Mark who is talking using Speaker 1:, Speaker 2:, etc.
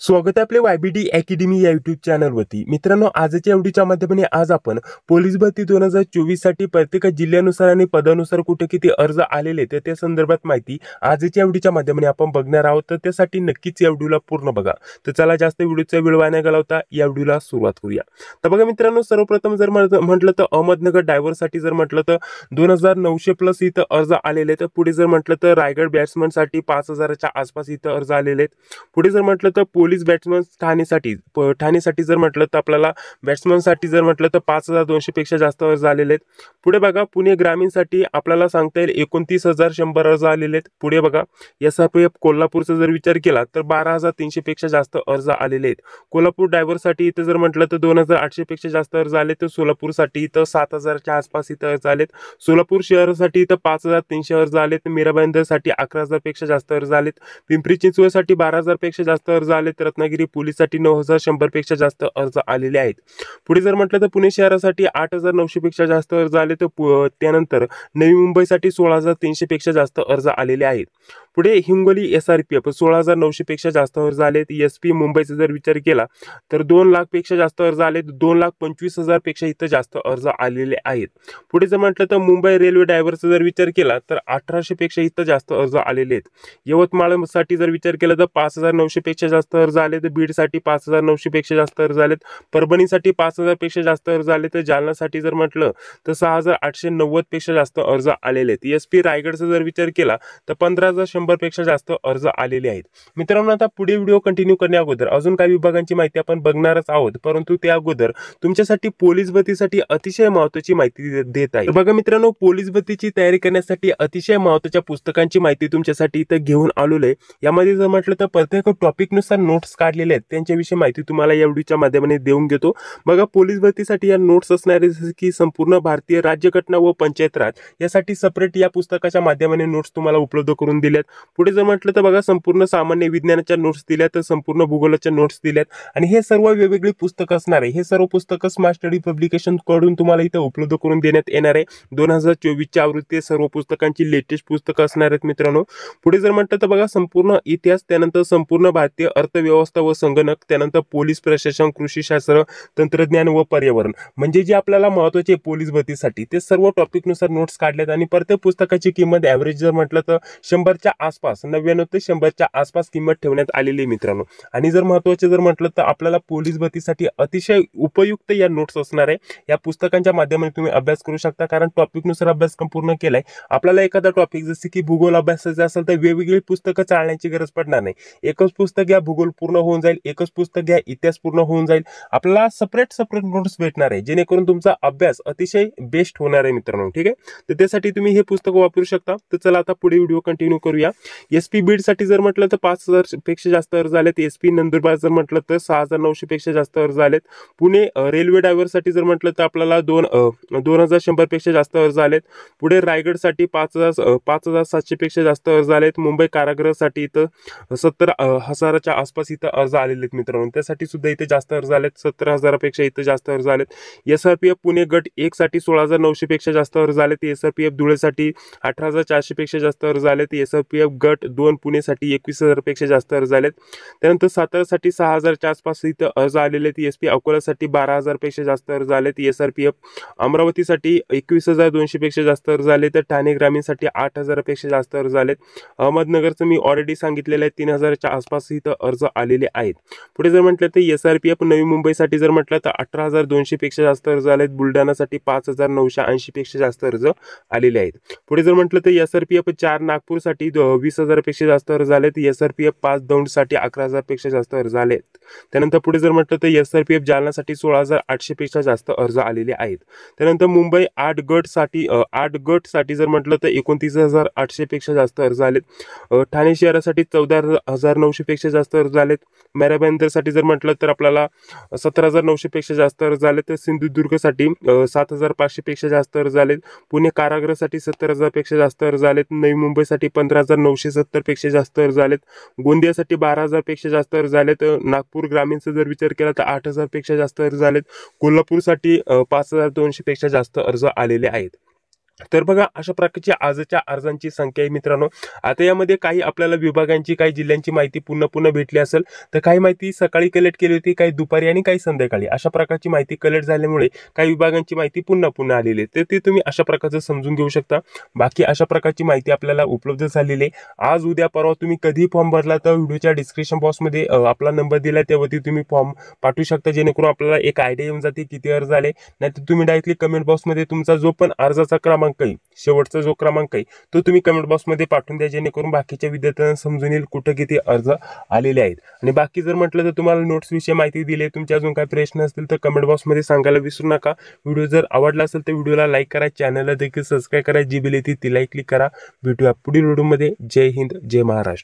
Speaker 1: स्वागत आहे आपले डी अकॅडमी या युट्यूब चॅनलवरती मित्रांनो आजच्या एवढीच्या माध्यमाने आज आपण पोलीस भरती दोन हजार चोवीससाठी प्रत्येक जिल्ह्यानुसार आणि पदानुसार कुठे किती अर्ज आलेले तर त्या संदर्भात माहिती आजच्या एवढीच्या माध्यमाने आपण बघणार आहोत. तर त्यासाठी नक्कीच या व्हिडिओला पूर्ण बघा. तर चला जास्त व्हिडिओचा वेळ वाया घालवता या व्हिडिओला सुरुवात करूया. तर बघा मित्रांनो सर्वप्रथम जर म्हटलं तर अहमदनगर ड्रायव्हरसाठी जर म्हटलं तर दोन हजार नऊशे प्लस इथं अर्ज आलेले तर पुढे जर म्हटलं तर रायगड बॅट्समनसाठी पाच हजाराच्या आसपास इथं अर्ज आलेले आहेत. पुढे जर म्हटलं तर पोलीस बॅट्समन ठाणेसाठी ठाणेसाठी जर म्हटलं तर आपल्याला बॅट्समनसाठी जर म्हटलं तर पाच हजार दोनशेपेक्षा जास्त अर्ज आलेले आहेत. पुढे बघा पुणे ग्रामीणसाठी आपल्याला सांगता येईल एकोणतीस हजार शंभर अर्ज आलेले आहेत. पुढे बघा एस आर पी एफ कोल्हापूरचा जर विचार केला तर बारा हजार तीनशेपेक्षा जास्त अर्ज आलेले आहेत. कोल्हापूर ड्रायव्हरसाठी इथं जर म्हटलं तर दोन हजार आठशेपेक्षा जास्त अर्ज आले तर सोलापूरसाठी इथं सात हजारच्या आसपास इथं अर्ज आलेत. सोलापूर शहरासाठी इथं पाच हजार तीनशे अर्ज आलेत. मीराबाईंदरसाठी अकरा हजारपेक्षा जास्त अर्ज आलेत. पिंपरी चिंचवडसाठी बारा हजारपेक्षा जास्त अर्ज आलेत. रत्नागिरी पोलीससाठी नऊ हजार शंभरपेक्षा जास्त अर्ज आलेले आहेत. पुढे जर म्हटलं तर पुणे शहरासाठी आठ हजार नऊशेपेक्षा जास्त अर्ज आले तर त्यानंतर नवी मुंबईसाठी सोळा हजार तीनशेपेक्षा जास्त अर्ज आलेले आहेत. पुढे Hingoli S R P F सोळा हजार नऊशेपेक्षा जास्त अर्ज आलेत एस पी मुंबईचा जर विचार केला तर दोन लाखपेक्षा जास्त अर्ज आले दोन लाख पंचवीस हजारपेक्षा इथं जास्त अर्ज आलेले आहेत. पुढे जर म्हटलं तर मुंबई रेल्वे ड्रायव्हरचा जर विचार केला तर अठराशेपेक्षा इथं जास्त अर्ज आलेले आहेत. यवतमाळसाठी जर विचार केला तर पाच हजार नऊशेपेक्षा जास्त अर्ज आले तर बीडसाठी पाच हजार नऊशेपेक्षा जास्त अर्ज आलेत. परभणीसाठी पाच हजारपेक्षा जास्त अर्ज आले तर जालनासाठी जर म्हटलं तर सहा हजार आठशे नव्वदपेक्षा जास्त अर्ज आलेले आहेत. एस पी रायगडचा जर विचार केला तर पंधरा हजार शंभरपेक्षा जास्त अर्ज आलेले आहेत. मित्रांनो आता पुढे व्हिडिओ कंटिन्यू करण्या अगोदर अजून काही विभागांची माहिती आपण बघणारच आहोत. परंतु त्या अगोदर तुमच्यासाठी पोलीस भरतीसाठी अतिशय महत्वाची माहिती देत आहे. बघा मित्रांनो पोलीस भरतीची तयारी करण्यासाठी अतिशय महत्त्वाच्या पुस्तकांची माहिती तुमच्यासाठी इथं घेऊन आलेलो. आहे यामध्ये जर म्हटलं तर प्रत्येक टॉपिकनुसार नोट्स काढलेले आहेत. त्यांच्याविषयी माहिती तुम्हाला या व्हिडिओच्या माध्यमाने देऊन घेतो. बघा पोलीस भरतीसाठी या नोट्स असणारे जसे की संपूर्ण भारतीय राज्यघटना व पंचायत राज यासाठी सपरेट या पुस्तकाच्या माध्यमाने नोट्स तुम्हाला उपलब्ध करून दिल्यात पुढे जर म्हटलं तर बघा संपूर्ण सामान्य विज्ञानाच्या नोट्स दिल्या तर संपूर्ण भूगोलाच्या नोट्स दिल्यात. आणि हे सर्व वेगवेगळी पुस्तकं असणार आहे. हे सर्व पुस्तकं स्मार्ट स्टडी पब्लिकेशनकडून तुम्हाला इथं उपलब्ध करून देण्यात येणार आहे. दोन हजार चोवीसच्या आवृत्ती सर्व पुस्तकांची लेटेस्ट पुस्तकं असणार आहेत मित्रांनो. पुढे जर म्हटलं तर बघा संपूर्ण इतिहास त्यानंतर संपूर्ण भारतीय अर्थव्यवस्था व संगणक त्यानंतर पोलीस प्रशासन कृषीशास्त्र तंत्रज्ञान व पर्यावरण. म्हणजे जे आपल्याला महत्त्वाचे पोलीस भरतीसाठी ते सर्व टॉपिकनुसार नोट्स काढल्यात आणि प्रत्येक पुस्तकाची किंमत ॲव्हरेज जर म्हटलं तर शंभरच्या आसपास नव्याण्णव ते शंभरच्या आसपास किंमत ठेवण्यात आलेली आहे मित्रांनो. आणि जर महत्त्वाचे जर म्हटलं तर आपल्याला पोलीस भरतीसाठी अतिशय उपयुक्त या नोट्स असणार आहे. या पुस्तकांच्या माध्यमाने तुम्ही अभ्यास करू शकता कारण टॉपिकनुसार अभ्यासक्रम पूर्ण केलाय. आपल्याला एखादा टॉपिक जसे की भूगोल अभ्यासाचे असेल तर वेगवेगळी पुस्तकं चालण्याची गरज पडणार नाही. एकच पुस्तक घ्या भूगोल पूर्ण होऊन जाईल एकच पुस्तक घ्या इतिहास पूर्ण होऊन जाईल. आपल्याला सपरेट सपरेट नोट्स भेटणार आहे जेणेकरून तुमचा अभ्यास अतिशय बेस्ट होणार आहे मित्रांनो ठीक आहे? तर त्यासाठी तुम्ही हे पुस्तक वापरू शकता. तर चला आता पुढे व्हिडिओ कंटिन्यू करूया. एस पी बीडसाठी जर म्हटलं तर पाच हजारपेक्षा जास्त अर्ज आलेत. एस पी नंदुरबार जर म्हटलं तर सहा हजार नऊशे पेक्षा जास्त अर्ज आलेत. पुणे रेल्वे ड्रायव्हरसाठी जर म्हटलं तर आपल्याला दोन दोन हजार शंभरपेक्षा जास्त अर्ज आलेत. पुढे रायगडसाठी पाच हजार पाच हजार सातशेपेक्षा जास्त अर्ज आलेत. मुंबई कारागृहासाठी इथं सत्तर हजाराच्या आसपास इथं अर्ज आलेले आहेत मित्रांनो. त्यासाठी सुद्धा इथे जास्त अर्ज आलेत. सत्तर हजारापेक्षा इथं जास्त अर्ज आलेत. S R P F Pune गट एकसाठी सोळा हजार नऊशेपेक्षा जास्त अर्ज आलेत. एस आर पी एफ धुळेसाठी अठरा हजार चारशेपेक्षा जास्त अर्ज आलेत. S R P P F गट दोन पुणेसाठी एकवीस हजारपेक्षा जास्त अर्ज आलेत. त्यानंतर सातारासाठी सहा हजारच्या आसपास इथं अर्ज आलेले आहेत. एस पी अकोलासाठी बारा हजारपेक्षा जास्त अर्ज आलेत. एस आर पी एफ अमरावतीसाठी एकवीस हजार दोनशेपेक्षा जास्त अर्ज आले तर ठाणे ग्रामीणसाठी आठ हजारापेक्षा जास्त अर्ज आलेत. अहमदनगरचं मी ऑलरेडी सांगितलेलं आहे. तीन हजारच्या आसपास इथं अर्ज आलेले आहेत. पुढे जर म्हटलं तर एस आर पी एफ नवी मुंबईसाठी जर म्हटलं तर अठरा हजार दोनशेपेक्षा जास्त अर्ज आलेत. बुलढाणासाठी पाच हजार नऊशे ऐंशीपेक्षा जास्त अर्ज आलेले आहेत. पुढे जर म्हटलं तर एस आर पी एफ चार नागपूरसाठी वीस हजारपेक्षा जास्त अर्ज आलेत. एस आर पी एफ पाच दौंडसाठी अकरा हजारपेक्षा जास्त अर्ज आलेत. त्यानंतर पुढे जर म्हटलं तर एस आर पी एफ जालनासाठी सोळा हजार आठशेपेक्षा जास्त अर्ज आलेले आहेत. त्यानंतर मुंबई आठ गटसाठी आठ गटसाठी जर म्हटलं तर एकोणतीस हजार आठशेपेक्षा जास्त अर्ज आलेत. ठाणे शहरासाठी चौदा हजार नऊशेपेक्षा जास्त अर्ज आलेत. मॅराबॅन्डरसाठी जर म्हटलं तर आपल्याला सतरा हजार नऊशेपेक्षा जास्त अर्ज आले तर सिंधुदुर्गसाठी सात हजार पाचशेपेक्षा जास्त अर्ज आलेत. पुणे कारागृहासाठी सत्तर हजारपेक्षा जास्त अर्ज आलेत. नवी मुंबईसाठी पंधरा हजार नऊशे सत्तरपेक्षा जास्त अर्ज आलेत. गोंदियासाठी बारा हजारपेक्षा जास्त अर्ज आलेत. नागपूर ग्रामीणचा जर विचार केला तर आठ हजारपेक्षा जास्त अर्ज आलेत. कोल्हापूरसाठी पाच हजार दोनशेपेक्षा जास्त अर्ज आलेले आहेत. तर बघा अशा प्रकारची आजच्या अर्जांची संख्या आहे मित्रांनो. आता यामध्ये काही आपल्याला विभागांची काही जिल्ह्यांची माहिती पुन्हा पुन्हा भेटली असेल तर काही माहिती सकाळी कलेक्ट केली होती काही दुपारी आणि काही संध्याकाळी. अशा प्रकारची माहिती कलेक्ट झाल्यामुळे काही विभागांची माहिती पुन्हा पुन्हा आलेली आहे. तर ते तुम्ही अशा प्रकारचं समजून घेऊ शकता. बाकी अशा प्रकारची माहिती आपल्याला उपलब्ध झालेली आहे. आज उद्या परवा तुम्ही कधी फॉर्म भरला तर व्हिडिओच्या डिस्क्रिप्शन बॉक्समध्ये आपला नंबर दिला त्यावरती तुम्ही फॉर्म पाठवू शकता. जेणेकरून आपल्याला एक आयडिया येऊन जाते किती अर्ज आले. नाहीतर तुम्ही डायरेक्टली कमेंट बॉक्समध्ये तुमचा जो पण अर्जाचा क्रमांक आहे शेवटचा जो क्रमांक आहे तो तुम्ही कमेंट बॉक्समध्ये पाठवून द्या जेणेकरून बाकीच्या विद्यार्थ्यांना समजून येईल कुठं किती अर्ज आलेले आहेत. आणि बाकी जर म्हटलं तर तुम्हाला नोट्सविषयी माहिती दिली आहे तुमचे अजून काही प्रश्न असतील तर कमेंट बॉक्समध्ये सांगायला विसरू नका. व्हिडिओ जर आवडला असेल तर व्हिडिओला लाईक करा चॅनलला देखील सबस्क्राईब करा जी बिल येते तिलाही क्लिक करा. भेटूया पुढील व्हिडिओमध्ये जय हिंद जय महाराष्ट्र.